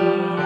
Amen.